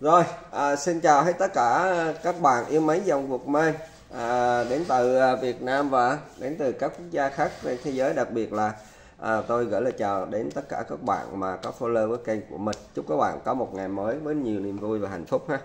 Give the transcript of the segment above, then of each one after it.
Rồi, à, xin chào hết tất cả các bạn yêu mến dòng vượt men à, đến từ à, Việt Nam và đến từ các quốc gia khác trên thế giới. Đặc biệt là à, tôi gửi lời chào đến tất cả các bạn mà có follow với kênh của mình. Chúc các bạn có một ngày mới với nhiều niềm vui và hạnh phúc ha.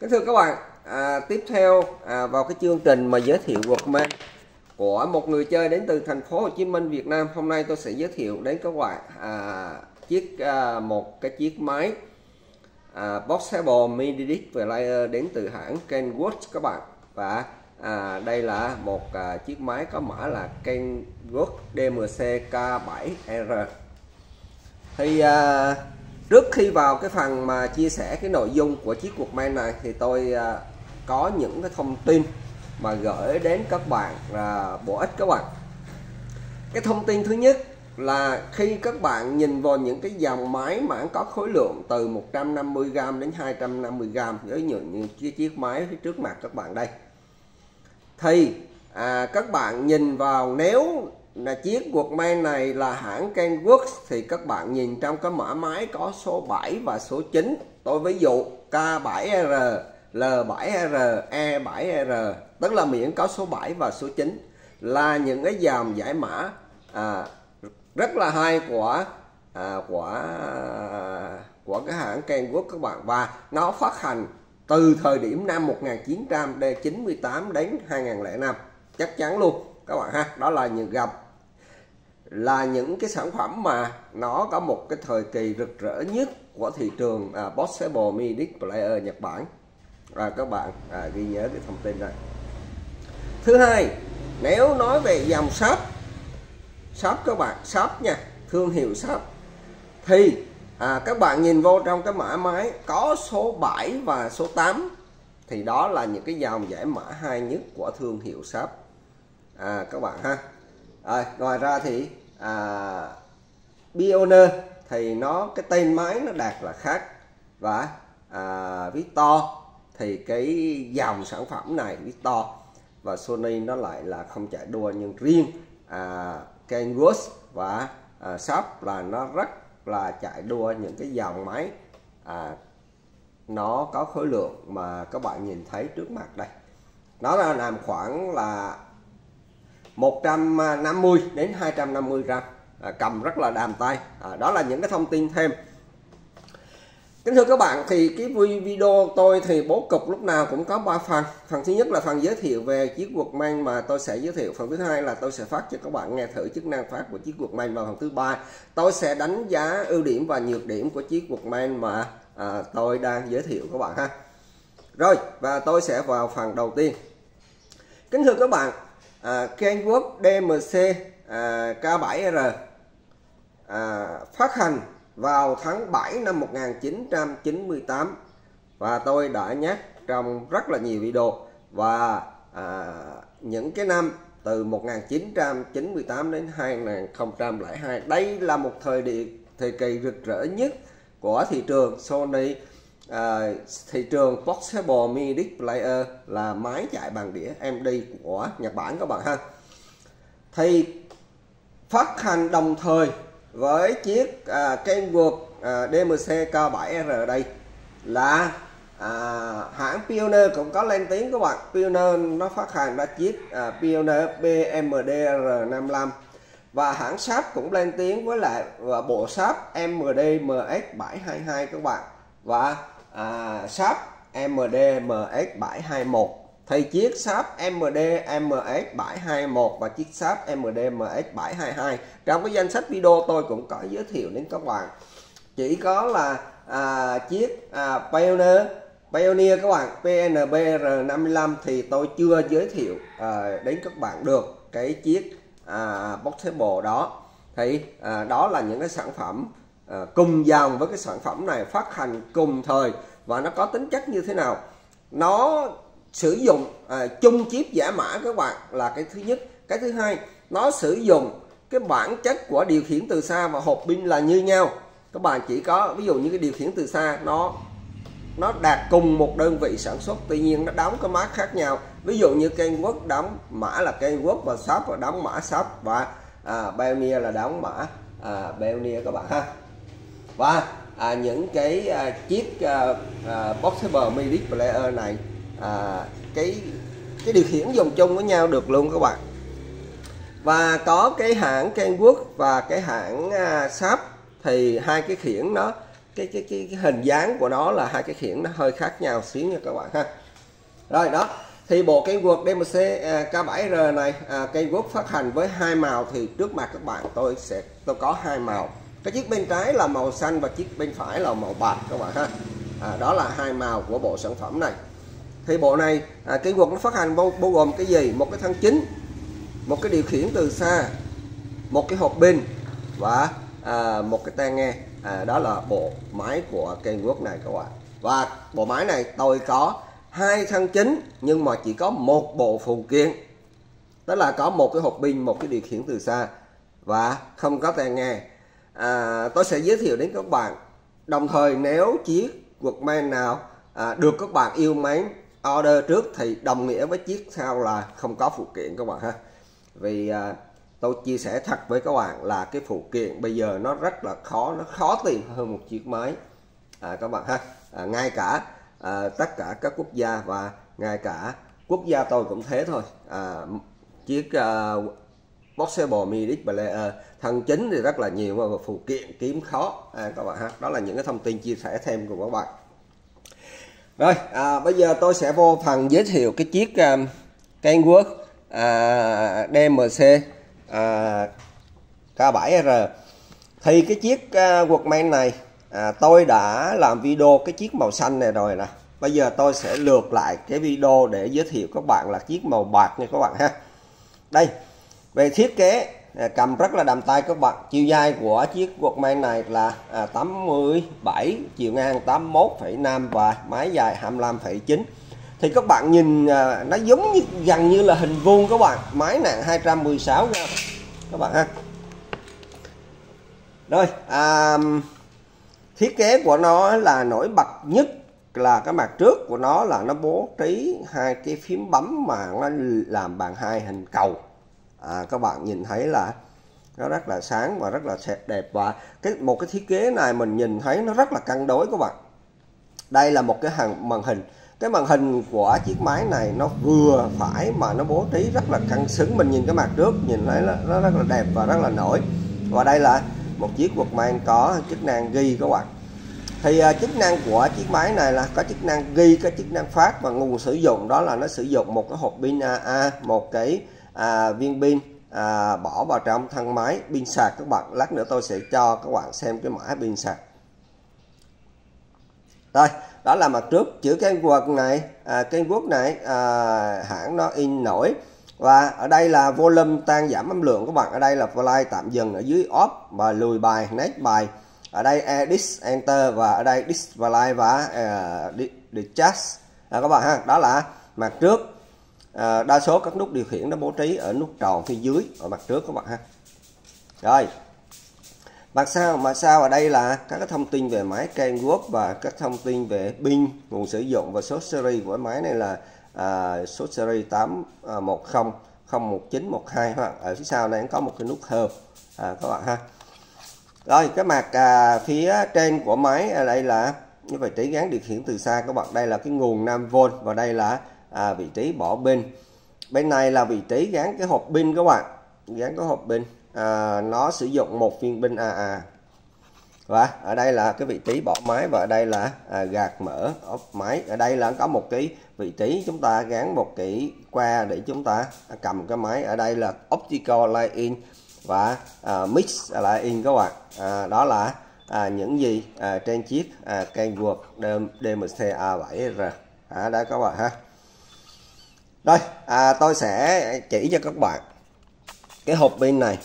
Kính thưa các bạn à, tiếp theo à, vào cái chương trình mà giới thiệu vượt men của một người chơi đến từ thành phố Hồ Chí Minh Việt Nam. Hôm nay tôi sẽ giới thiệu đến các bạn à, chiếc à, một cái chiếc máy à, Boxable Mini Disc Player đến từ hãng Kenwood các bạn. Và à, đây là một à, chiếc máy có mã là Kenwood DMC K7R thì à, trước khi vào cái phần mà chia sẻ cái nội dung của chiếc cuộc may này thì tôi à, có những cái thông tin mà gửi đến các bạn là bổ ích các bạn. Cái thông tin thứ nhất là khi các bạn nhìn vào những cái dòng máy mà có khối lượng từ 150g đến 250g với những, những cái chiếc máy phía trước mặt các bạn đây. Thì à, các bạn nhìn vào nếu là chiếc Walkman này là hãng Kenworth thì các bạn nhìn trong cái mã máy có số 7 và số 9 tôi ví dụ K7R L7R E7R tức là miễn có số 7 và số 9 là những cái dòng giải mã à, rất là hay của à, của của cái hãng Kenwood các bạn. Và nó phát hành từ thời điểm năm 1998 đến 2005 chắc chắn luôn các bạn ha. Đó là những gặp. Là những cái sản phẩm mà nó có một cái thời kỳ rực rỡ nhất của thị trường à, Possible MIDI Player Nhật Bản. Và các bạn à, ghi nhớ cái thông tin này thứ hai nếu nói về dòng sách shop các bạn shop nha thương hiệu shop. Thì à, các bạn nhìn vô trong cái mã máy có số 7 và số 8 thì đó là những cái dòng giải mã hay nhất của thương hiệu shop. À, các bạn ha. À, ngoài ra thì à, Pioneer thì nó cái tên máy nó đạt là khác. Và à, Victor thì cái dòng sản phẩm này Victor. Và Sony nó lại là không chạy đua nhưng riêng à, Kenwood và à, Sharp là nó rất là chạy đua những cái dòng máy à, nó có khối lượng mà các bạn nhìn thấy trước mặt đây. Nó là làm khoảng là 150 đến 250 gram à, cầm rất là đàm tay. À, đó là những cái thông tin thêm. Kính thưa các bạn thì cái video tôi thì bố cục lúc nào cũng có 3 phần. Phần thứ nhất là phần giới thiệu về chiếc quật mang mà tôi sẽ giới thiệu. Phần thứ hai là tôi sẽ phát cho các bạn nghe thử chức năng phát của chiếc quật mang Và phần thứ ba tôi sẽ đánh giá ưu điểm và nhược điểm của chiếc quật mang mà à, tôi đang giới thiệu các bạn ha. Rồi và tôi sẽ vào phần đầu tiên. Kính thưa các bạn à, Kenwood DMC à, K7R à, phát hành vào tháng 7 năm 1998 và tôi đã nhắc trong rất là nhiều video và à, những cái năm từ 1998 đến 2002 đây là một thời điểm thời kỳ rực rỡ nhất của thị trường Sony. À, thị trường Portable MIDI Player là máy chạy bằng đĩa MD của Nhật Bản các bạn ha. Thì phát hành đồng thời với chiếc à, Kenwood à, DMC K7R đây là à, hãng Pioneer cũng có lên tiếng các bạn. Pioneer nó phát hành ra chiếc à, Pioneer BMDR55 và hãng Sharp cũng lên tiếng với lại và bộ Sharp MD MX722 các bạn. Và à, Sharp MD MX721 thì chiếc sáp MD MS721 và chiếc sáp MD MS722 trong cái danh sách video tôi cũng có giới thiệu đến các bạn. Chỉ có là à, chiếc à, Pioneer Pioneer các bạn PNBR55 thì tôi chưa giới thiệu à, đến các bạn được cái chiếc à, Boxable đó. Thì à, đó là những cái sản phẩm à, cùng dòng với cái sản phẩm này phát hành cùng thời. Và nó có tính chất như thế nào? Nó sử dụng à, chung chip giả mã các bạn là cái thứ nhất. Cái thứ hai nó sử dụng cái bản chất của điều khiển từ xa và hộp pin là như nhau. Các bạn chỉ có ví dụ như cái điều khiển từ xa nó nó đạt cùng một đơn vị sản xuất tuy nhiên nó đóng cái mát khác nhau. Ví dụ như cây quốc đóng mã là cây quốc và shop và đóng mã shop và à, Pioneer là đóng mã à, Pioneer các bạn ha. Và à, những cái à, chiếc à, à, Boxable MIDI player này à, cái cái điều khiển dùng chung với nhau được luôn các bạn. Và có cái hãng Kenwood và cái hãng à, Sharp thì hai cái khiển nó cái, cái cái cái hình dáng của nó là hai cái khiển nó hơi khác nhau xíu nha các bạn ha. Rồi đó thì bộ cây quật DMC K7R này à, cây quất phát hành với hai màu thì trước mặt các bạn tôi sẽ tôi có hai màu. Cái chiếc bên trái là màu xanh và chiếc bên phải là màu bạc các bạn ha. À, đó là hai màu của bộ sản phẩm này thì bộ này à, cây quật nó phát hành bao, bao gồm cái gì? Một cái thân chính một cái điều khiển từ xa một cái hộp pin và à, một cái tai nghe. À, đó là bộ máy của cây quốc này các bạn. Và bộ máy này tôi có hai thân chính nhưng mà chỉ có một bộ phụ kiện. Đó là có một cái hộp pin một cái điều khiển từ xa và không có tai nghe. À, tôi sẽ giới thiệu đến các bạn. Đồng thời nếu chiếc Workman nào à, được các bạn yêu mến order trước thì đồng nghĩa với chiếc sau là không có phụ kiện các bạn ha. Vì à, tôi chia sẻ thật với các bạn là cái phụ kiện bây giờ nó rất là khó nó khó tìm hơn một chiếc máy. À, các bạn ha. À, ngay cả à, tất cả các quốc gia và ngay cả quốc gia tôi cũng thế thôi. À, chiếc à, Possible MIDI Player à, thân chính thì rất là nhiều mà phụ kiện kiếm khó. À, các bạn ha. Đó là những cái thông tin chia sẻ thêm của các bạn rồi à, bây giờ tôi sẽ vô phần giới thiệu cái chiếc um, Kenworth à, DMC à, à K7R thì cái chiếc à, Guốc men này à, tôi đã làm video cái chiếc màu xanh này rồi nè. Bây giờ tôi sẽ lượt lại cái video để giới thiệu các bạn là chiếc màu bạc nha các bạn ha. Đây về thiết kế À, cầm rất là đầm tay các bạn. Chiều dài của chiếc Workman này là à, 87 chiều ngang 81,5 và máy dài 25,9 thì các bạn nhìn à, nó giống như gần như là hình vuông các bạn. Máy nặng 216 gram. Các bạn ha. Rồi à, thiết kế của nó là nổi bật nhất là cái mặt trước của nó là nó bố trí hai cái phím bấm mà nó làm bằng hai hình cầu à, các bạn nhìn thấy là nó rất là sáng và rất là đẹp và cái một cái thiết kế này mình nhìn thấy nó rất là cân đối các bạn. Đây là một cái hàng màn hình. Cái màn hình của chiếc máy này nó vừa phải mà nó bố trí rất là cân xứng. Mình nhìn cái mặt trước nhìn thấy nó, nó rất là đẹp và rất là nổi. Và đây là một chiếc quật mang có chức năng ghi các bạn. Thì uh, chức năng của chiếc máy này là có chức năng ghi có chức năng phát và nguồn sử dụng. Đó là nó sử dụng một cái hộp pin AA một cái à, viên pin à, bỏ vào trong thân máy pin sạc. Các bạn lát nữa tôi sẽ cho các bạn xem cái mã pin sạc. Đây đó là mặt trước. Chữ cái quật này à, cái quốc này à, hãng nó in nổi. Và ở đây là volume tan giảm âm lượng. Các bạn ở đây là play tạm dừng ở dưới off và lùi bài nét bài. Ở đây edit enter và ở đây display và uh, discharge. À, các bạn ha đó là mặt trước à, đa số các nút điều khiển nó bố trí ở nút tròn phía dưới ở mặt trước các bạn ha. Rồi mặt sau mặt sau ở đây là các thông tin về máy Kenwood và các thông tin về pin nguồn sử dụng và số series. Của máy này là à, số series 810 01912 hoặc ở phía sau này có một cái nút hợp à, các bạn ha. Rồi cái mặt à, phía trên của máy ở đây là như vậy trí gắn điều khiển từ xa các bạn. Đây là cái nguồn 5V và đây là à, vị trí bỏ pin bên này là vị trí gắn cái hộp pin các bạn. Gắn cái hộp pin. À, nó sử dụng một viên pin AA và ở đây là cái vị trí bỏ máy và ở đây là à, gạt mở ốp máy. Ở đây là có một cái vị trí chúng ta gắn một cái que để chúng ta cầm cái máy. Ở đây là optical line in và à, mix line in các bạn. À, đó là à, những gì à, trên chiếc à, cây vượt DMC A7R à, đây các bạn ha đây à, tôi sẽ chỉ cho các bạn cái hộp pin này.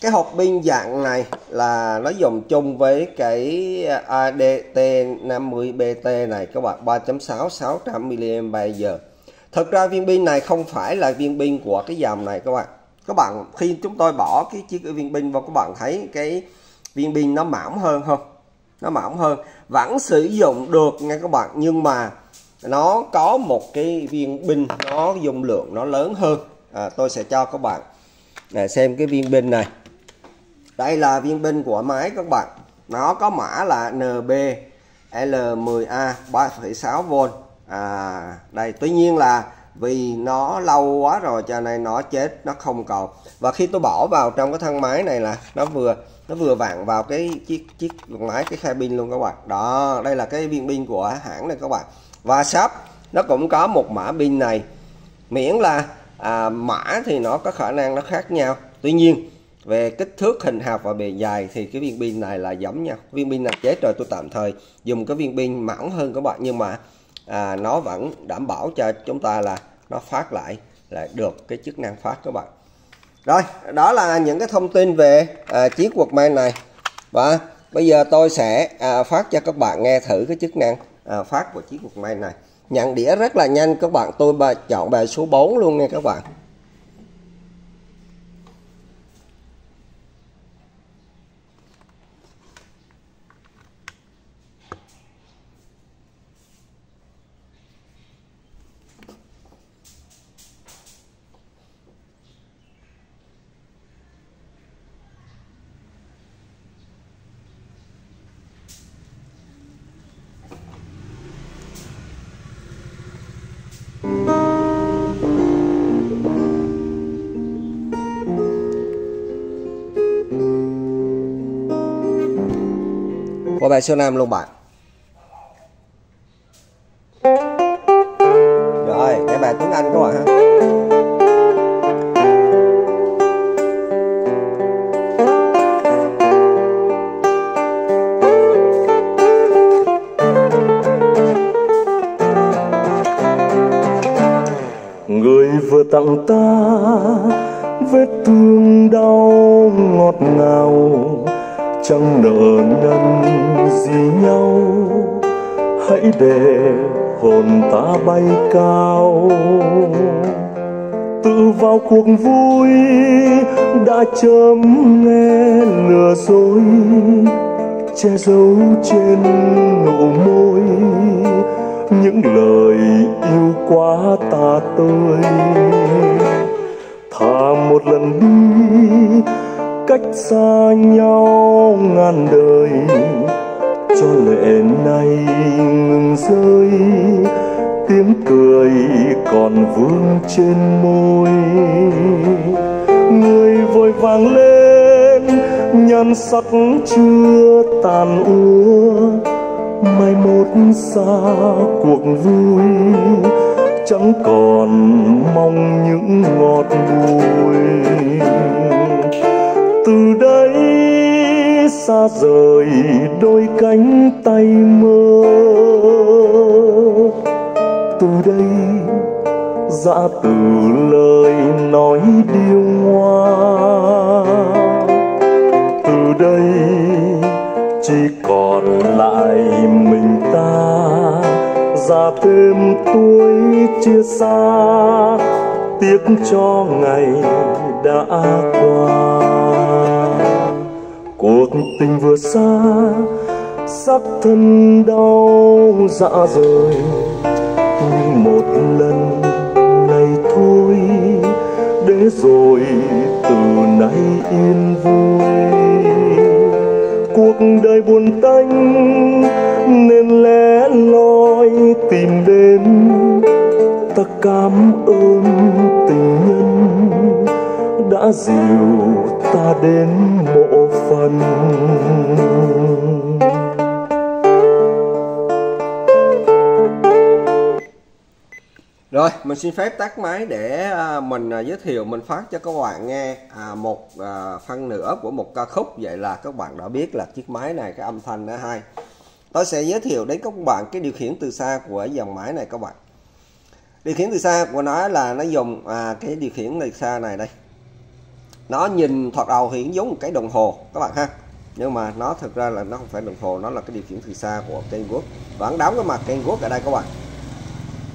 Cái hộp pin dạng này là nó dùng chung với cái ADT50BT này các bạn 3.6 600 mAh thực ra viên pin này không phải là viên pin của cái dòng này các bạn. Các bạn khi chúng tôi bỏ cái chiếc viên pin vào các bạn thấy cái viên pin nó mỏng hơn không? Nó mỏng hơn. Vẫn sử dụng được nha các bạn nhưng mà nó có một cái viên pin nó dung lượng nó lớn hơn. À, tôi sẽ cho các bạn để xem cái viên pin này. Đây là viên pin của máy các bạn. Nó có mã là NB L10A 3,6V à đây tuy nhiên là vì nó lâu quá rồi cho nên nó chết nó không còn. Và khi tôi bỏ vào trong cái thân máy này là nó vừa nó vừa vặn vào cái chiếc chiếc máy cái khe pin luôn các bạn. Đó đây là cái viên pin của hãng này các bạn và shop nó cũng có một mã pin này. Miễn là à, mã thì nó có khả năng nó khác nhau. Tuy nhiên về kích thước hình hạt và bề dài thì cái viên pin này là giống nhau. Viên pin này chết rồi tôi tạm thời dùng cái viên pin mỏng hơn các bạn. Nhưng mà à, nó vẫn đảm bảo cho chúng ta là nó phát lại lại được cái chức năng phát các bạn. Rồi đó là những cái thông tin về à, chiếc Walkman này. Và bây giờ tôi sẽ à, phát cho các bạn nghe thử cái chức năng à, phát của chiếc Walkman này. Nhận đĩa rất là nhanh các bạn. Tôi chọn bài số 4 luôn nha các bạn. Qua bài số 5 luôn bạn. Rồi, cái bài tiếng Anh các bạn ha. Người vừa tặng ta vết thương đau ngọt ngào chẳng nợ nần gì nhau. Hãy để hồn ta bay cao. Tự vào cuộc vui đã chớm nghe lừa dối. Che giấu trên nụ môi những lời yêu quá ta tươi. Thà một lần đi cách xa nhau ngàn đời. Cho lệ này ngừng rơi, tiếng cười còn vương trên môi. Người vội vàng lên, nhan sắc chưa tàn úa mai mốt xa cuộc vui, chẳng còn mong những ngọt bùi từ đây xa rời đôi cánh tay mơ. Từ đây dã từ lời nói điêu ngoa. Từ đây chỉ còn lại mình ta. Già thêm tuổi chia xa, tiếc cho ngày đã qua cuộc tình vừa xa sắc thân đau dạ rời nhưng một lần này thôi, để rồi từ nay yên vui cuộc đời buồn tanh, nên lẽ loi tìm đến ta cảm ơn tình nhân đã dìu ta đến một phần Rồi, mình xin phép tắt máy để à, mình à, giới thiệu mình phát cho các bạn nghe à, một phân nữa của một ca khúc vậy là các bạn đã biết là chiếc máy này cái âm thanh nó hay. Tôi sẽ giới thiệu đến các bạn cái điều khiển từ xa của dòng máy này các bạn. Điều khiển từ xa của nó là nó dùng cái điều khiển từ xa này đây nó nhìn thoạt đầu thì giống một cái đồng hồ các bạn ha. Nhưng mà nó thực ra là nó không phải đồng hồ nó là cái điều khiển từ xa của Kenwood vẫn đóng cái mặt Kenwood ở đây các bạn.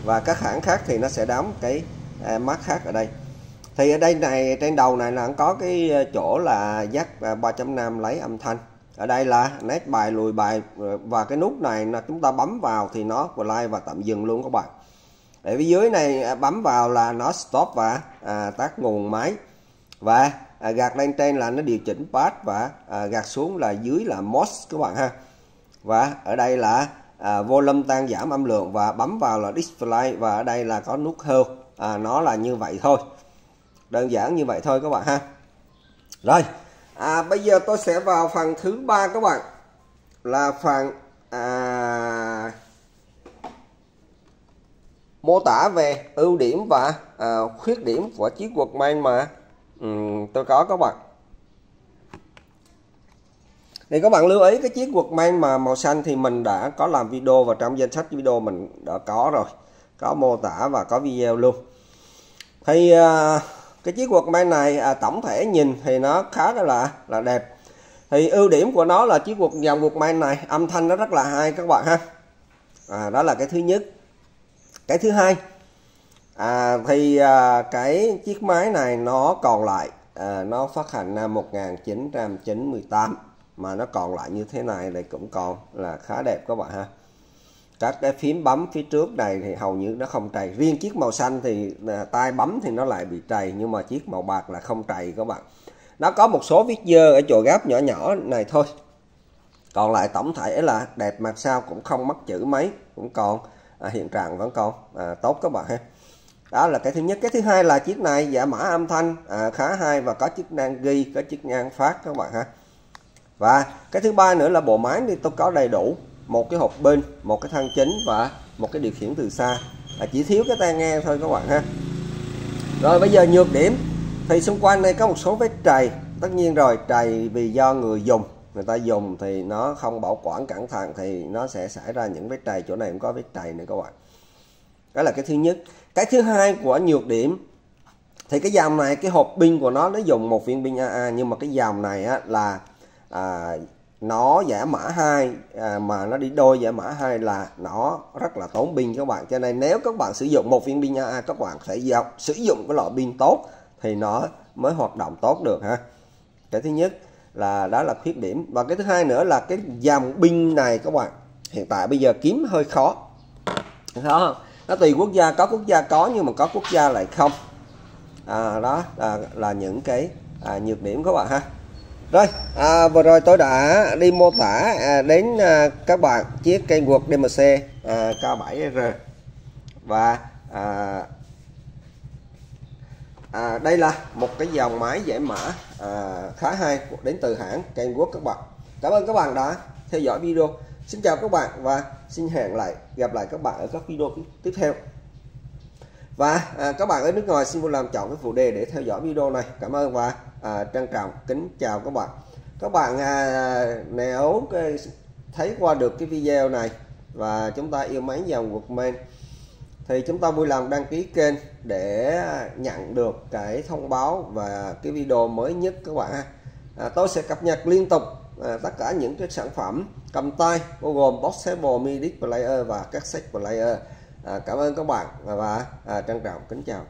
Và các hãng khác thì nó sẽ đóng cái à, mát mắt khác ở đây. Thì ở đây này trên đầu này là có cái à, chỗ là dắt 3.5 à, lấy âm thanh. Ở đây là nét bài lùi bài ờ, và cái nút này là chúng ta bấm vào thì nó play và tạm dừng luôn các bạn. Ở phía dưới này bấm vào là nó stop và à, tắt nguồn máy. Và à, gạt lên trên là nó điều chỉnh bass và à, gạt xuống là dưới là MOS các bạn ha. Và ở đây là à, volume tăng giảm âm lượng và bấm vào là display và ở đây là có nút hơ à, nó là như vậy thôi. Đơn giản như vậy thôi các bạn ha. Rồi à, bây giờ tôi sẽ vào phần thứ ba các bạn. Là phần à, mô tả về ưu điểm và à, khuyết điểm của chiếc Walkman mà ừ, tôi có các bạn. Thì các bạn lưu ý cái chiếc Walkman mà màu xanh thì mình đã có làm video và trong danh sách video mình đã có rồi. Có mô tả và có video luôn. Thì à, cái chiếc Walkman này à, tổng thể nhìn thì nó khá là là đẹp. Thì ưu điểm của nó là chiếc quật dòng Walkman này âm thanh nó rất là hay các bạn ha. À, đó là cái thứ nhất. Cái thứ hai à, thì à, cái chiếc máy này nó còn lại à, nó phát hành năm 1998 mà nó còn lại như thế này thì cũng còn là khá đẹp các bạn ha. Các cái phím bấm phía trước này thì hầu như nó không trầy. Riêng chiếc màu xanh thì à, tay bấm thì nó lại bị trầy nhưng mà chiếc màu bạc là không trầy các bạn. Nó có một số vết dơ ở chỗ gáp nhỏ nhỏ này thôi. Còn lại tổng thể là đẹp mặt sau cũng không mắc chữ mấy cũng còn à, hiện trạng vẫn còn à, tốt các bạn ha đó là cái thứ nhất. Cái thứ hai là chiếc này giả mã âm thanh à, khá hay và có chức năng ghi có chức năng phát các bạn ha. Và cái thứ ba nữa là bộ máy thì tôi có đầy đủ một cái hộp bên một cái thân chính và một cái điều khiển từ xa. À, chỉ thiếu cái tai nghe thôi các bạn ha. Rồi bây giờ nhược điểm. Thì xung quanh đây có một số vết trầy. Tất nhiên rồi trầy vì do người dùng. Người ta dùng thì nó không bảo quản cẩn thận thì nó sẽ xảy ra những vết trầy. Chỗ này cũng có vết trầy nữa các bạn. Đó là cái thứ nhất cái thứ hai của nhược điểm thì cái dòng này cái hộp pin của nó nó dùng một viên pin AA nhưng mà cái dòng này á, là à, nó giả mã hai à, mà nó đi đôi giả mã hai là nó rất là tốn pin các bạn. Cho nên nếu các bạn sử dụng một viên pin AA các bạn phải sử dụng cái loại pin tốt thì nó mới hoạt động tốt được ha. Cái thứ nhất là đó là khuyết điểm. Và cái thứ hai nữa là cái dòng pin này các bạn hiện tại bây giờ kiếm hơi khó. Khó không? Nó tùy quốc gia có quốc gia có nhưng mà có quốc gia lại không. À, đó là, là những cái à, nhược điểm các bạn ha. Rồi à, vừa rồi tôi đã đi mô tả à, đến à, các bạn chiếc cây quật DMC à, K7R và à, à, đây là một cái dòng máy giải mã à, khá hay đến từ hãng Kenwood các bạn. Cảm ơn các bạn đã theo dõi video xin chào các bạn và xin hẹn lại gặp lại các bạn ở các video tiếp theo. Và à, các bạn ở nước ngoài xin vui làm chọn cái phụ đề để theo dõi video này. Cảm ơn và à, trân trọng kính chào các bạn. Các bạn à, nếu thấy qua được cái video này và chúng ta yêu máy dòng Walkman thì chúng ta vui lòng đăng ký kênh để nhận được cái thông báo và cái video mới nhất các bạn ha. À, tôi sẽ cập nhật liên tục à, tất cả những cái sản phẩm cầm tay bao gồm Boxable MIDI Player và các sách player. À, cảm ơn các bạn và à, trân trọng kính chào.